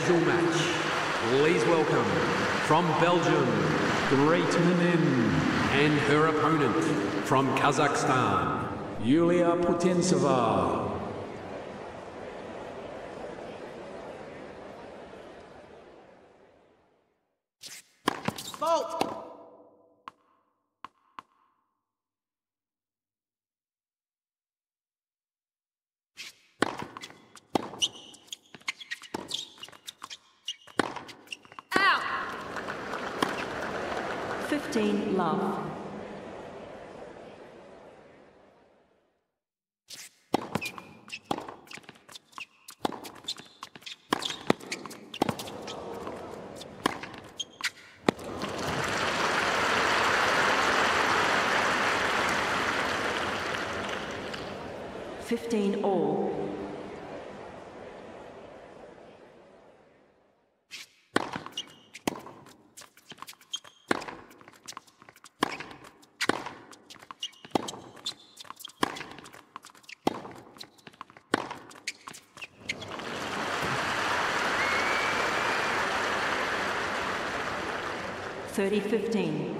casual match. Please welcome from Belgium, Greet Minnen, and her opponent from Kazakhstan, Yulia Putintseva. Out! 15 love. Fifteen all. Thirty fifteen.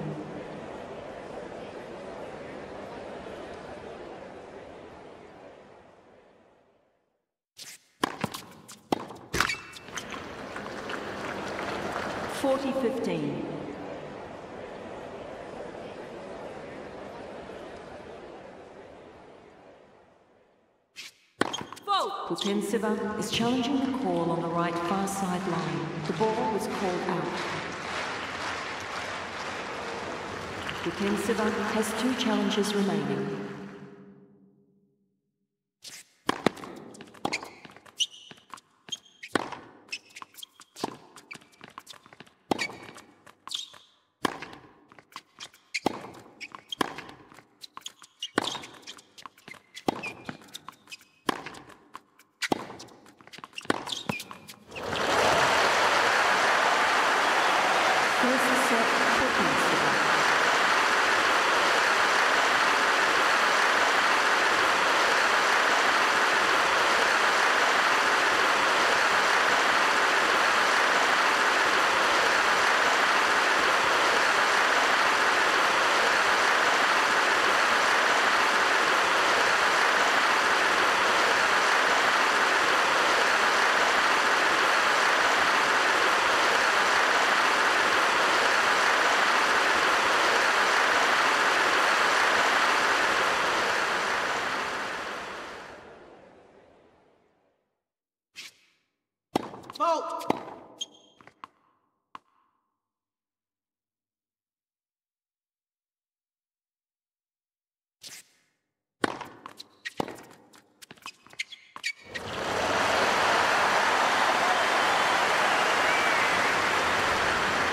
Forty fifteen. Vote! Putintseva is challenging the call on the right far side line. The ball was called out. Putintseva has two challenges remaining. First set, Putintseva. Vote!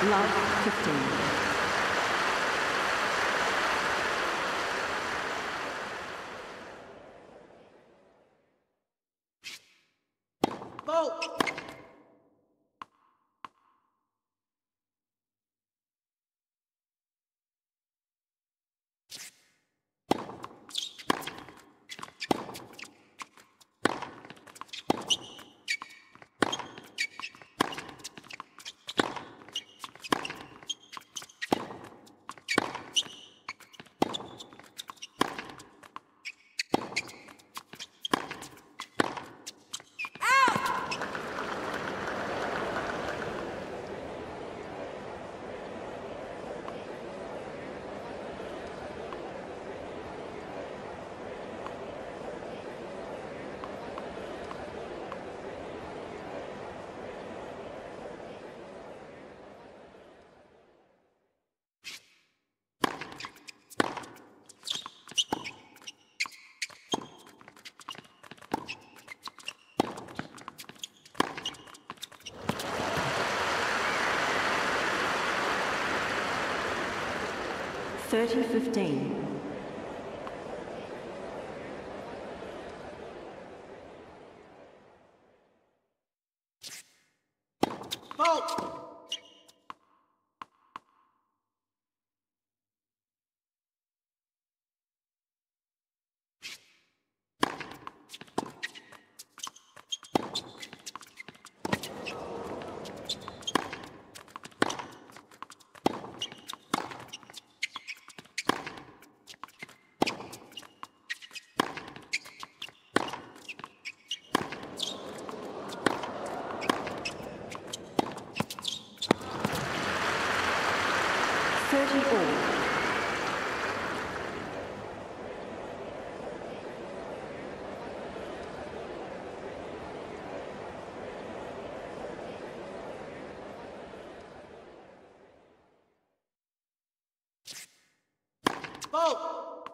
Love 15. 3015. Vote! Vote!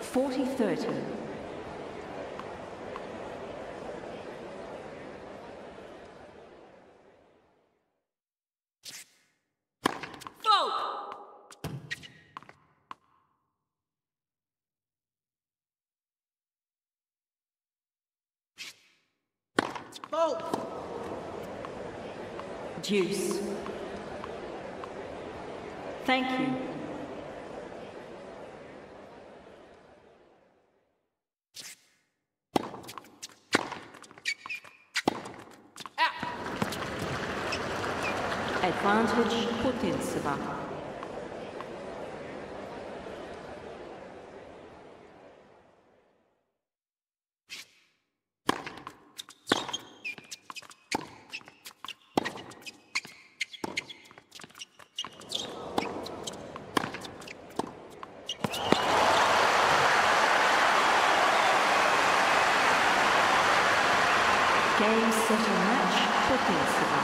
Forty thirty. Vote! Deuce. Thank you. Advantage Putintseva. Game, set, and match Putintseva.